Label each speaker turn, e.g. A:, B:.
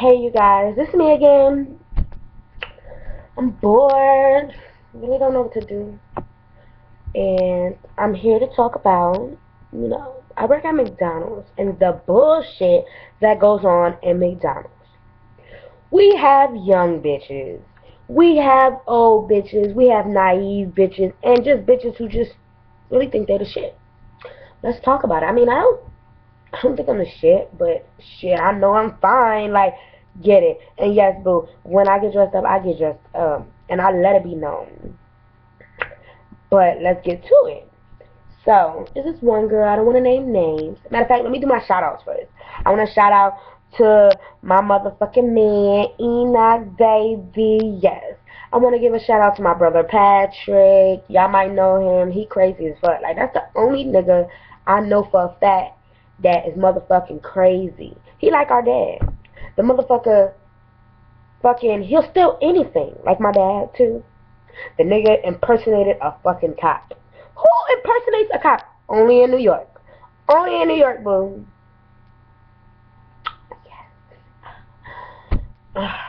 A: Hey you guys, this is me again. I'm bored. Really don't know what to do. And I'm here to talk about, you know, I work at McDonald's and the bullshit that goes on in McDonald's. We have young bitches. We have old bitches. We have naive bitches. And just bitches who just really think they're the shit. Let's talk about it. I mean, I don't I don't think I'm the shit, but shit, I know I'm fine. Like, get it. And yes, boo, when I get dressed up, I get dressed up. And I let it be known. But let's get to it. So, is this one girl, I don't want to name names. Matter of fact, let me do my shout outs first. I want to shout out to my motherfucking man, Enoch Baby. Yes. I want to give a shout out to my brother Patrick. Y'all might know him. He crazy as fuck. Like, that's the only nigga I know for a fact that is motherfucking crazy. He like our dad. The motherfucker fucking he'll steal anything. Like my dad too. The nigga impersonated a fucking cop. Who impersonates a cop? Only in New York. Only in New York, boo. Yes.